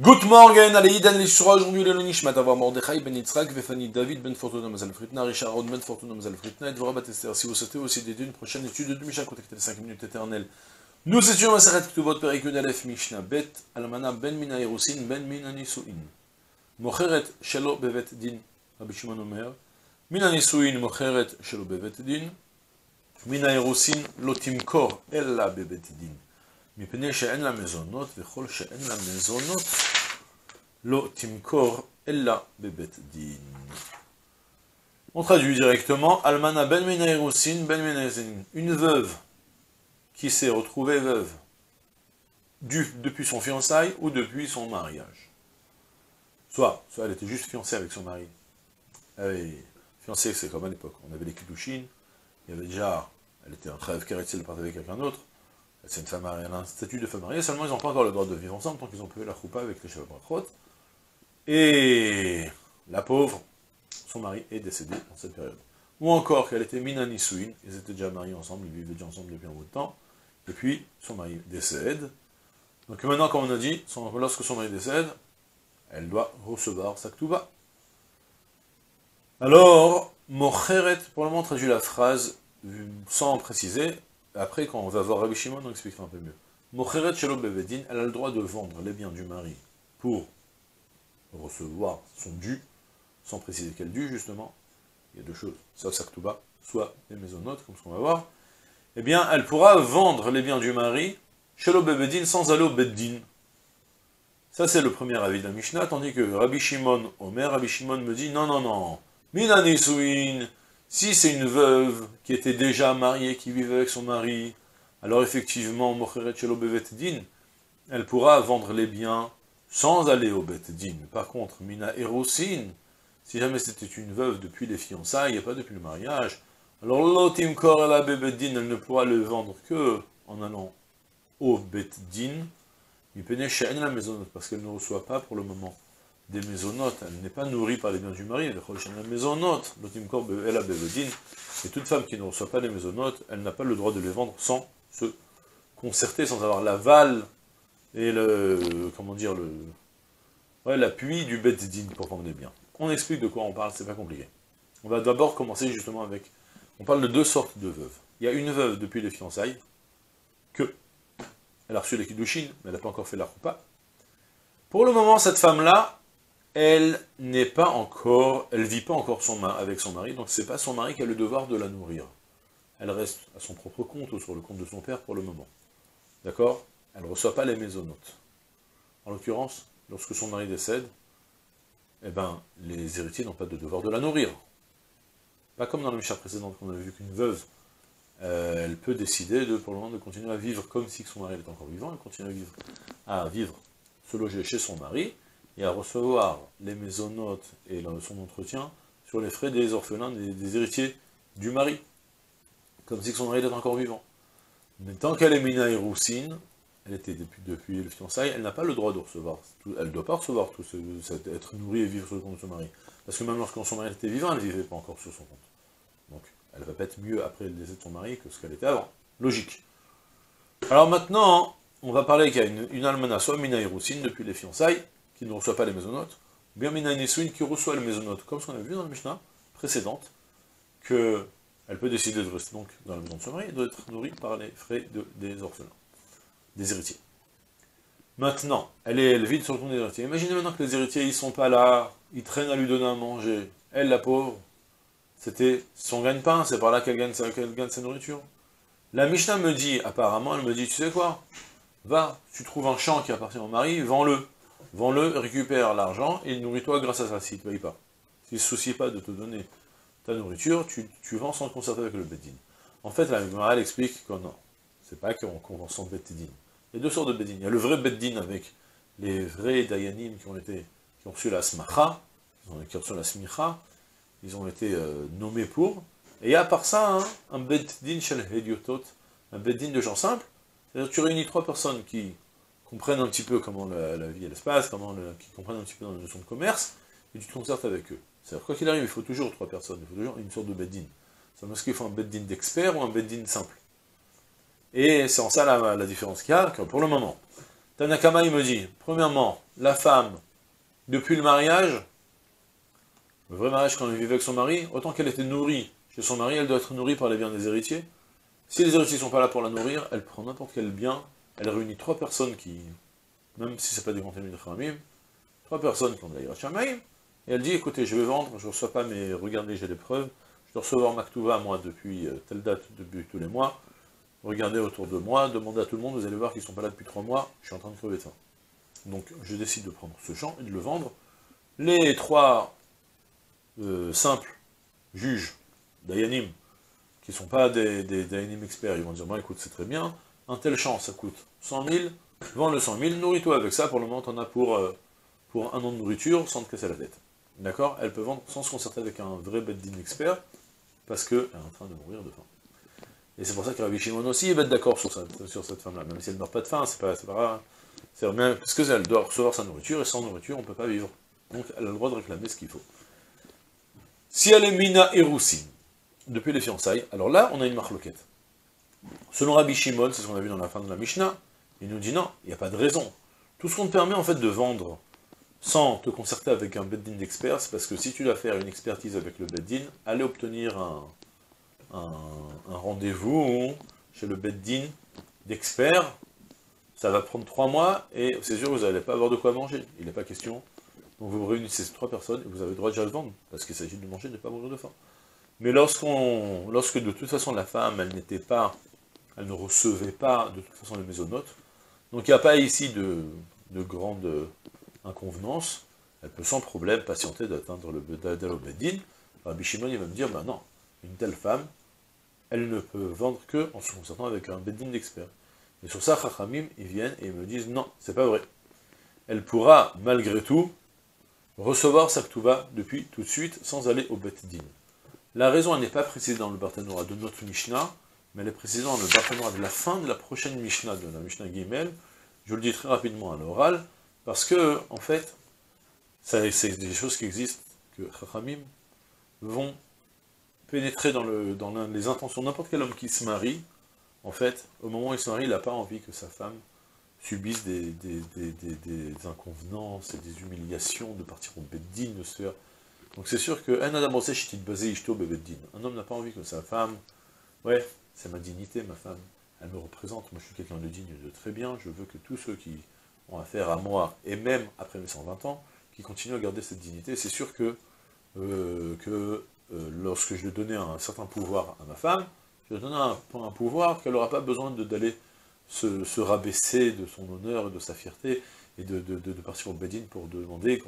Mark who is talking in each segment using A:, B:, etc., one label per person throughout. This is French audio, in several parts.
A: Good morning, allez, Idan l'Ishra, aujourd'hui le Nishmat, avoir Mordechai ben Yitzhak, Vefani David ben Fortuna Mazal Fritna, Richard Rod ben Fortuna Mazal Fritna, et Dvorah Batester. Si vous souhaitez aussi d'aider une prochaine étude de Mishnah, contactez les 5 minutes éternelles. Nous étions à Seret Ktubot Perikud Aleph Mishnah, Bet, Almana ben Mina Erusin, ben Mina Nisuin. Mocheret Shelo Bevet Din, Rabbi Shimon Omer. Mina Nisuin, Mocheret Shelo Bevet Din. Mina Erusin, Lotimkor, Ella Bevet Din. מפני שאין לה מזונות, וכל שאין לה מזונות, לא תמכור אלא בבית דין. On traduit directement, Almana ben Menaïrousin ben Menaïzin, une veuve qui s'est retrouvée veuve du, depuis son fiançailles ou depuis son mariage. Soit, soit elle était juste fiancée avec son mari. Elle fiancée, c'est comme à l'époque. On avait les Kiddushin, il y avait déjà, elle était en trêve, elle partait avec quelqu'un d'autre, c'est une femme mariée, elle a un statut de femme mariée, seulement ils n'ont pas encore le droit de vivre ensemble tant qu'ils ont pu la choupa avec les cheveux Et la pauvre, son mari est décédé dans cette période. Ou encore qu'elle était Mina Nisouin, ils étaient déjà mariés ensemble, ils vivaient déjà ensemble depuis un bout de temps, et puis son mari décède. Donc maintenant, comme on a dit, lorsque son mari décède, elle doit recevoir sa ktuba. Alors, Mocheret, pour le moment, traduit la phrase sans préciser, après, quand on va voir Rabbi Shimon, on expliquera un peu mieux. Mocheret Shelo Bevedin, elle a le droit de vendre les biens du mari pour recevoir son dû, sans préciser quel dû, justement. Il y a deux choses, soit Saktuba, soit les maisonnotes, comme ce qu'on va voir. Eh bien, elle pourra vendre les biens du mari, Shelo Bevedin, sans aller au Beddin. Ça, c'est le premier avis de Mishnah, tandis que Rabbi Shimon, Omer, Rabbi Shimon me dit, non, non, non, Minanisuin, si c'est une veuve qui était déjà mariée, qui vivait avec son mari, alors effectivement, Din, elle pourra vendre les biens sans aller au Din. Par contre, Mina Erosin, si jamais c'était une veuve depuis les fiançailles, et pas depuis le mariage, alors l'Otim Kor la Din, elle ne pourra le vendre que en allant au Din, la maison parce qu'elle ne reçoit pas pour le moment des maisonnotes, elle n'est pas nourrie par les biens du mari, la maisonnote, et toute femme qui ne reçoit pas les maisonnotes, elle n'a pas le droit de les vendre sans se concerter, sans avoir l'aval et le, comment dire, le, ouais, l'appui du din pour vendre des biens. On explique de quoi on parle, c'est pas compliqué. On va d'abord commencer justement avec, on parle de deux sortes de veuves. Il y a une veuve depuis les fiançailles, que, elle a reçu les kiddushin, mais elle n'a pas encore fait la roupa. Pour le moment, cette femme-là, elle n'est pas encore, elle vit pas encore son, avec son mari, donc c'est pas son mari qui a le devoir de la nourrir. Elle reste à son propre compte ou sur le compte de son père pour le moment. D'accord? Elle ne reçoit pas les maisonnotes. En l'occurrence, lorsque son mari décède, eh ben, les héritiers n'ont pas de devoir de la nourrir. Pas comme dans la Misha précédente qu'on avait vu qu'une veuve, euh, elle peut décider de, pour le moment de continuer à vivre comme si son mari était encore vivant, elle continue à vivre, à vivre, se loger chez son mari, et à recevoir les maisonnotes et son entretien sur les frais des orphelins, des, héritiers du mari, comme si son mari était encore vivant. Mais tant qu'elle est Mina et Roussine, elle était depuis, le fiançailles, elle n'a pas le droit de recevoir, elle ne doit pas recevoir tout ce, être nourrie et vivre sur le compte de son mari. Parce que même lorsque son mari était vivant, elle ne vivait pas encore sur son compte. Donc, elle va pas être mieux après le décès de son mari que ce qu'elle était avant. Logique. Alors maintenant, on va parler qu'il y a une, une almana, soit Mina et Roussine, depuis les fiançailles, qui ne reçoit pas les maisonnotes, bien Mina qui reçoit les maisonnotes, comme ce qu'on a vu dans la Mishnah précédente, qu'elle peut décider de rester donc dans la maison de son mari et d'être nourrie par les frais des orphelins, des héritiers. Maintenant, elle est vide sur le compte des héritiers. Imaginez maintenant que les héritiers, ils sont pas là, ils traînent à lui donner à manger. Elle, la pauvre, c'était son gagne-pain, c'est par là qu'elle gagne, gagne sa nourriture. La Mishnah me dit, apparemment, elle me dit, tu sais quoi? Va, tu trouves un champ qui appartient au mari, vends-le. Vends-le, récupère l'argent et nourris-toi grâce à ça, s'il ne te paye pas. S'il ne se soucie pas de te donner ta nourriture, tu, vends sans concerter avec le Beddin. En fait, la morale explique que non, c'est pas qu'on vend sans Beddin. Il y a deux sortes de Beddin. Il y a le vrai Beddin avec les vrais Dayanim qui ont été, qui ont reçu la Smacha, qui ont reçu la Smicha, ils ont été euh, nommés pour. Et à part ça, hein, un Beddin shel un Beddin de gens simples, tu réunis trois personnes qui comprennent un petit peu comment la, vie elle se passe, comment qui comprennent un petit peu dans la notion de commerce, et tu te concertes avec eux. C'est-à-dire, quoi qu'il arrive, il faut toujours trois personnes, il faut toujours une sorte de beddin. C'est parce qu'il faut un beddin d'expert ou un beddin simple. Et c'est en ça la, différence qu'il y a, pour le moment, Tanakama, il me dit, premièrement, la femme, depuis le mariage, le vrai mariage quand elle vivait avec son mari, autant qu'elle était nourrie chez son mari, elle doit être nourrie par les biens des héritiers. Si les héritiers ne sont pas là pour la nourrir, elle prend n'importe quel bien, elle réunit trois personnes qui, même si ce n'est pas des contenus de Khamim, trois personnes qui ont de la et elle dit, écoutez, je vais vendre, je ne reçois pas, mais regardez, j'ai des preuves, je dois recevoir Maktuva, moi, depuis euh, telle date, depuis tous les mois, regardez autour de moi, demandez à tout le monde, vous allez voir qu'ils ne sont pas là depuis trois mois, je suis en train de crever de faim. Donc je décide de prendre ce champ et de le vendre. Les trois euh, simples juges, Dayanim, qui ne sont pas des, Dayanim experts, ils vont dire, bon écoute, c'est très bien, un tel champ, ça coûte 100 000, vends le 100 000, nourris-toi avec ça, pour le moment, tu en as pour, euh, pour un an de nourriture, sans te casser la tête. D'accord? Elle peut vendre sans se concerter avec un vrai beddin expert, parce qu'elle est en train de mourir de faim. Et c'est pour ça que Rabbi Shimon aussi va être d'accord sur, sur, cette femme-là. Même si elle ne meurt pas de faim, c'est pas, pas grave. C'est même parce qu'elle doit recevoir sa nourriture, et sans nourriture, on ne peut pas vivre. Donc elle a le droit de réclamer ce qu'il faut. Si elle est Mina et depuis les fiançailles, alors là, on a une marloquette. Selon Rabbi Shimon, c'est ce qu'on a vu dans la fin de la Mishnah, il nous dit non, il n'y a pas de raison. Tout ce qu'on te permet en fait de vendre sans te concerter avec un beddin d'expert, c'est parce que si tu dois faire une expertise avec le beddin, aller obtenir un, rendez-vous chez le beddin d'experts, ça va prendre trois mois, et c'est sûr, vous n'allez pas avoir de quoi manger. Il n'est pas question. Donc vous réunissez ces trois personnes, et vous avez le droit déjà de vendre, parce qu'il s'agit de manger, de ne pas mourir de faim. Mais lorsqu'on, lorsque de toute façon la femme, elle n'était pas, elle ne recevait pas de toute façon les maisonnotes, donc il n'y a pas ici de, de grande inconvenance, elle peut sans problème patienter d'atteindre le Bedadel Bedin. Rabbi Shimon, il va me dire, ben non, une telle femme, elle ne peut vendre que en se concertant avec un beddin d'experts. Et sur ça, Chachamim, ils viennent et ils me disent, non, c'est pas vrai. Elle pourra, malgré tout, recevoir sa ktuva depuis tout de suite, sans aller au beddin. La raison, n'est pas précisée dans le Barthénora de notre Mishnah, mais elle est précisée dans le Barthénora de la fin de la prochaine Mishnah, de la Mishnah Gimel. Je le dis très rapidement à l'oral, parce que, en fait, c'est des choses qui existent, que Chachamim vont pénétrer dans, le, dans les intentions n'importe quel homme qui se marie, en fait, au moment où il se marie, il n'a pas envie que sa femme subisse des, des, inconvenances et des humiliations, de partir au beddin, de se faire... Donc c'est sûr que Un homme n'a pas envie que sa femme, ouais, c'est ma dignité, ma femme, elle me représente, moi je suis quelqu'un de digne, de très bien, je veux que tous ceux qui ont affaire à moi, et même après mes 120 ans, qui continuent à garder cette dignité. C'est sûr que, euh, euh, lorsque je vais donner un certain pouvoir à ma femme, je vais donner un, pouvoir qu'elle n'aura pas besoin d'aller se, rabaisser de son honneur et de sa fierté, et de, partir au Bedin pour demander...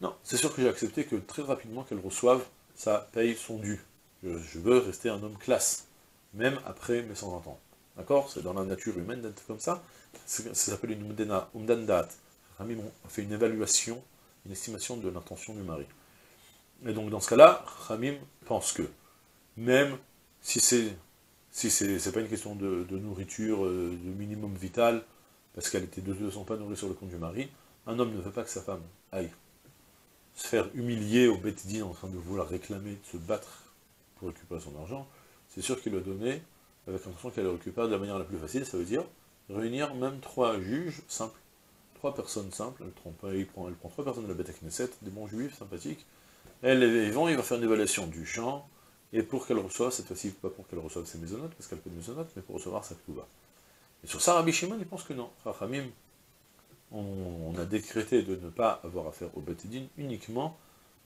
A: Non, c'est sûr que j'ai accepté que très rapidement qu'elle reçoive sa paye, son dû. Je, veux rester un homme classe, même après mes 120 ans. D'accord? C'est dans la nature humaine d'être comme ça. Ça s'appelle une umdandat. Rami a fait une évaluation, une estimation de l'intention du mari. Et donc dans ce cas-là, Ramim pense que, même si c'est si c'est pas une question de, nourriture, euh, de minimum vital, parce qu'elle était de toute façon pas nourrie sur le compte du mari, un homme ne veut pas que sa femme aille se faire humilier au bétidine en train de vouloir réclamer, de se battre pour récupérer son argent, c'est sûr qu'il le donné avec l'intention qu'elle le récupère de la manière la plus facile, ça veut dire réunir même trois juges simples, trois personnes simples, elle prend, trois personnes de la bête Knesset, des bons juifs sympathiques, elle les vont, il va faire une évaluation du champ, et pour qu'elle reçoive, cette fois-ci, pas pour qu'elle reçoive ses maisonnotes, parce qu'elle peut de maisonnotes, mais pour recevoir sa kouva. Et sur ça, Rabbi Shimon, il pense que non. Rachamim, on, a décrété de ne pas avoir affaire au Betidin uniquement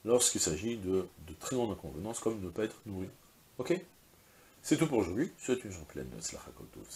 A: lorsqu'il s'agit de, très grandes inconvéniences, comme ne pas être nourri. Ok? C'est tout pour aujourd'hui. C'est une journée pleine de Slachakotov.